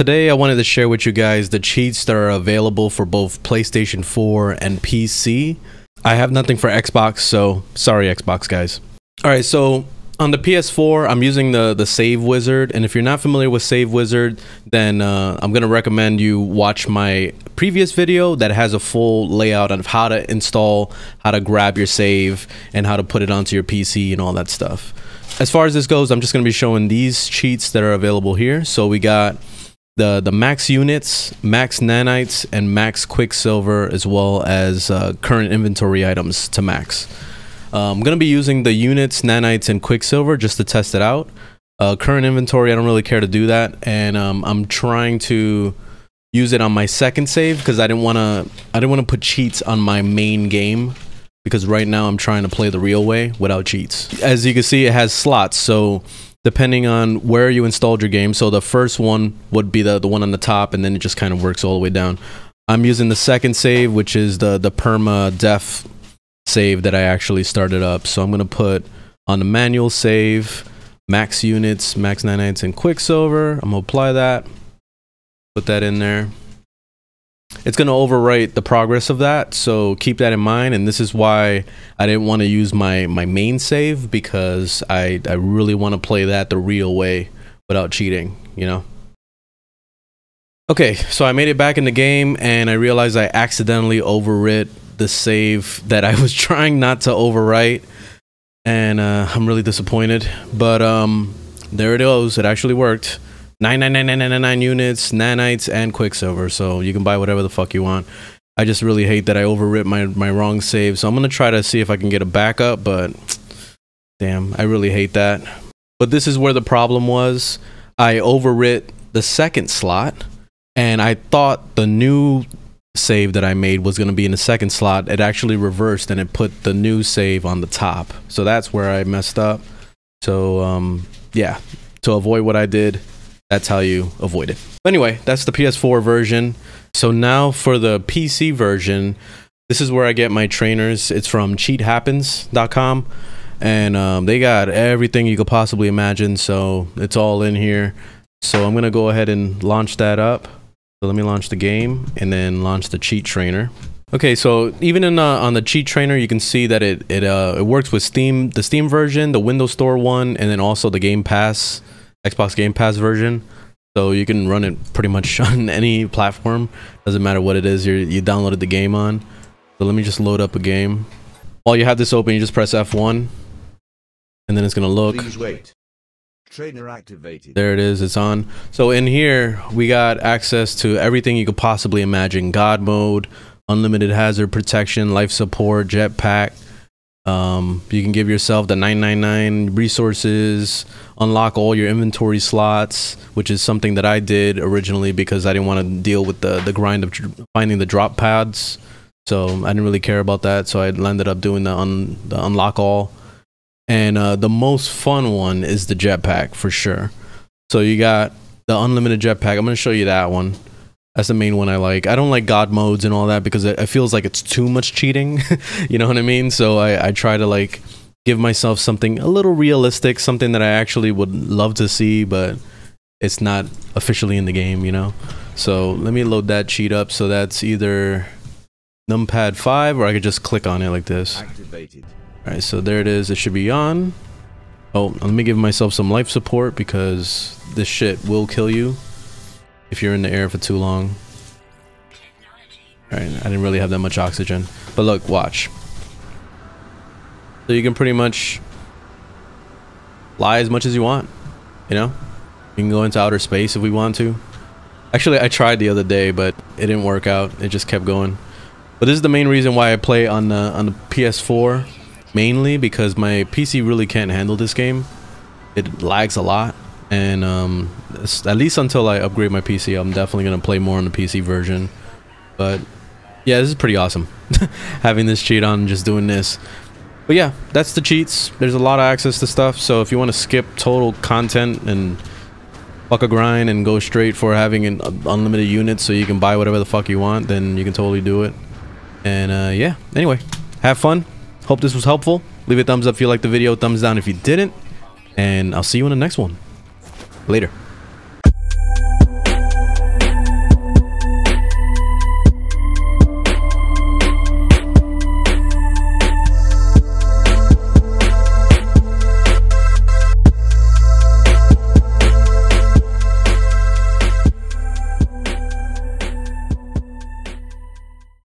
Today I wanted to share with you guys the cheats that are available for both PlayStation 4 and PC. I have nothing for Xbox, so sorry Xbox guys. Alright, so on the PS4, I'm using the, the Save Wizard, and if you're not familiar with Save Wizard, then uh, I'm going to recommend you watch my previous video that has a full layout of how to install, how to grab your save, and how to put it onto your PC and all that stuff. As far as this goes, I'm just going to be showing these cheats that are available here. So we got the the max units, max nanites, and max quicksilver, as well as uh, current inventory items to max. Uh, I'm gonna be using the units, nanites, and quicksilver just to test it out. Uh, current inventory, I don't really care to do that, and um, I'm trying to use it on my second save because I didn't want to. I didn't want to put cheats on my main game because right now I'm trying to play the real way without cheats. As you can see, it has slots, so depending on where you installed your game. So the first one would be the, the one on the top, and then it just kind of works all the way down. I'm using the second save, which is the, the permadeath save that I actually started up. So I'm going to put on the manual save, max units, max nanites, and quicksilver. I'm going to apply that, put that in there it's going to overwrite the progress of that. So keep that in mind and this is why i didn't want to use my my main save because i i really want to play that the real way without cheating you know? Okay so i made it back in the game and i realized i accidentally overwrit the save that i was trying not to overwrite and uh, i'm really disappointed. But um there it goes. It actually worked Nine nine nine nine nine nine units, nanites, and quicksilver. So you can buy whatever the fuck you want. I just really hate that I overwrit my my wrong save. So I'm gonna try to see if I can get a backup, but damn, I really hate that. But this is where the problem was. I overwrit the second slot, and I thought the new save that I made was going to be in the second slot. It actually reversed and it put the new save on the top. So that's where I messed up. So um, yeah, to avoid what I did, that's how you avoid it. Anyway, that's the PS4 version. So now for the PC version, this is where I get my trainers. It's from cheathappens.com and um, they got everything you could possibly imagine. So it's all in here. So I'm going to go ahead and launch that up. So let me launch the game and then launch the cheat trainer. Okay, so even in uh, on the cheat trainer, you can see that it it uh, it works with Steam, the Steam version, the Windows Store one, and then also the Game Pass Xbox Game Pass version. So you can run it pretty much on any platform. Doesn't matter what it is you you downloaded the game on. So let me just load up a game. While you have this open, you just press F1. And then it's going to look. Please wait. Trainer activated. There it is. It's on. So in here, we got access to everything you could possibly imagine. God mode, unlimited hazard protection, life support, jetpack, um, you can give yourself the 999 resources, unlock all your inventory slots, which is something that I did originally because I didn't want to deal with the, the grind of finding the drop pads. So I didn't really care about that. So I ended up doing the, un, the unlock all. And uh, the most fun one is the jetpack for sure. So you got the unlimited jetpack. I'm going to show you that one. That's the main one I like. I don't like God modes and all that because it, it feels like it's too much cheating. you know what I mean? So I, I try to like give myself something a little realistic, something that I actually would love to see, but it's not officially in the game, you know? So let me load that cheat up. So that's either numpad 5 or I could just click on it like this. Activated. All right, so there it is. It should be on. Oh, let me give myself some life support because this shit will kill you if you're in the air for too long. Alright, I didn't really have that much oxygen. But look, watch. So you can pretty much fly as much as you want. You know? We can go into outer space if we want to. Actually, I tried the other day, but it didn't work out. It just kept going. But this is the main reason why I play on the on the PS4 mainly because my PC really can't handle this game. It lags a lot and um, at least until I upgrade my PC, I'm definitely gonna play more on the PC version. But yeah, this is pretty awesome, having this cheat on, just doing this. But yeah, that's the cheats. There's a lot of access to stuff, so if you want to skip total content and fuck a grind and go straight for having an unlimited unit so you can buy whatever the fuck you want, then you can totally do it. And uh, yeah, anyway, have fun. Hope this was helpful. Leave a thumbs up if you liked the video, thumbs down if you didn't. And I'll see you in the next one. Later.